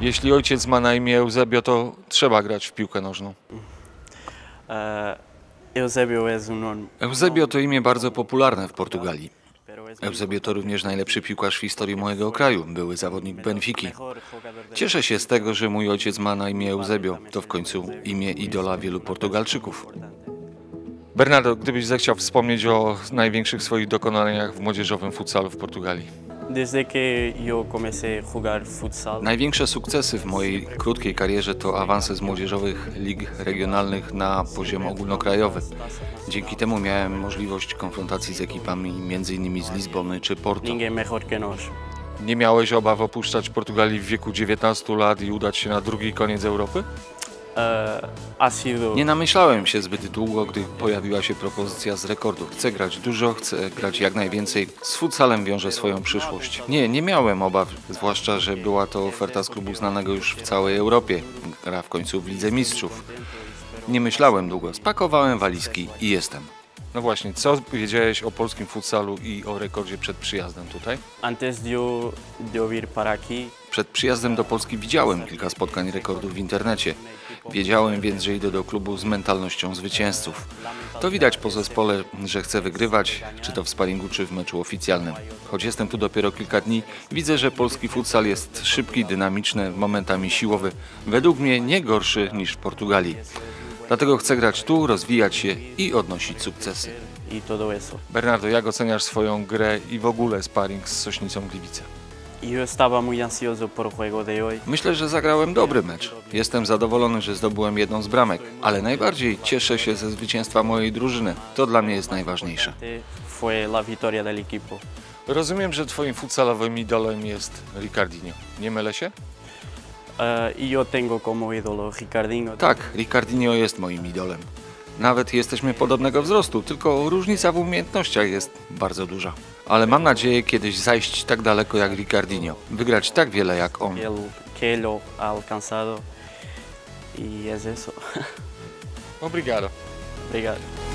Jeśli ojciec ma na imię Eusebio, to trzeba grać w piłkę nożną. Eh, Eusebio to imię bardzo popularne w Portugalii. Eusebio to również najlepszy piłkarz w historii mojego kraju, były zawodnik Benfiki. Cieszę się z tego, że mój ojciec ma na imię Eusebio. To w końcu imię idola wielu Portugalczyków. Bernardo, gdybyś zechciał wspomnieć o największych swoich dokonaniach w młodzieżowym futsalu w Portugalii. Największe sukcesy w mojej krótkiej karierze to awanse z młodzieżowych lig regionalnych na poziom ogólnokrajowy. Dzięki temu miałem możliwość konfrontacji z ekipami m.in. z Lizbony czy Porto. Nie miałeś obaw opuszczać Portugalii w wieku 19 lat i udać się na drugi koniec Europy? Sido Nie namyślałem się zbyt długo, gdy pojawiła się propozycja z rekordu. Chcę grać dużo, chcę grać jak najwięcej. Z futsalem wiąże swoją przyszłość. Nie, nie miałem obaw, zwłaszcza, że była to oferta z klubu znanego już w całej Europie. Gra w końcu w Lidze Mistrzów. Nie myślałem długo, spakowałem walizki i jestem. No właśnie, co wiedziałeś o polskim futsalu i o rekordzie przed przyjazdem tutaj? antes de de para aquí, Przed przyjazdem do Polski widziałem kilka spotkań rekordów w internecie. Wiedziałem więc, że idę do klubu z mentalnością zwycięzców. To widać po zespole, że chcę wygrywać, czy to w sparingu, czy w meczu oficjalnym. Choć jestem tu dopiero kilka dni, widzę, że polski futsal jest szybki, dynamiczny, momentami siłowy. Według mnie nie gorszy niż w Portugalii. Dlatego chcę grać tu, rozwijać się i odnosić sukcesy. Bernardo, jak oceniasz swoją grę i w ogóle sparring z Sośnicą Gliwice? Y Yo estaba muy ansioso por el juego de hoy. Myślę, że zagrałem dobry mecz. Jestem zadowolony, że zdobyłem jedną z bramek, ale najbardziej cieszę się ze zwycięstwa mojej drużyny. To dla mnie jest najważniejsze. Fue la victoria del equipo. Rozumiem, że twoim futsalowym idolem jest Ricardinho. Nie mylę się? Eh, y yo tengo como ídolo Ricardinho. Tak, Ricardinho jest moim idolem. Nawet jesteśmy podobnego wzrostu, tylko różnica w umiejętnościach jest bardzo duża. Ale mam nadzieję kiedyś zajść tak daleko jak Ricardinho, wygrać tak wiele jak on. que lo ha alcanzado. Y es eso. Obrigado. Obrigado.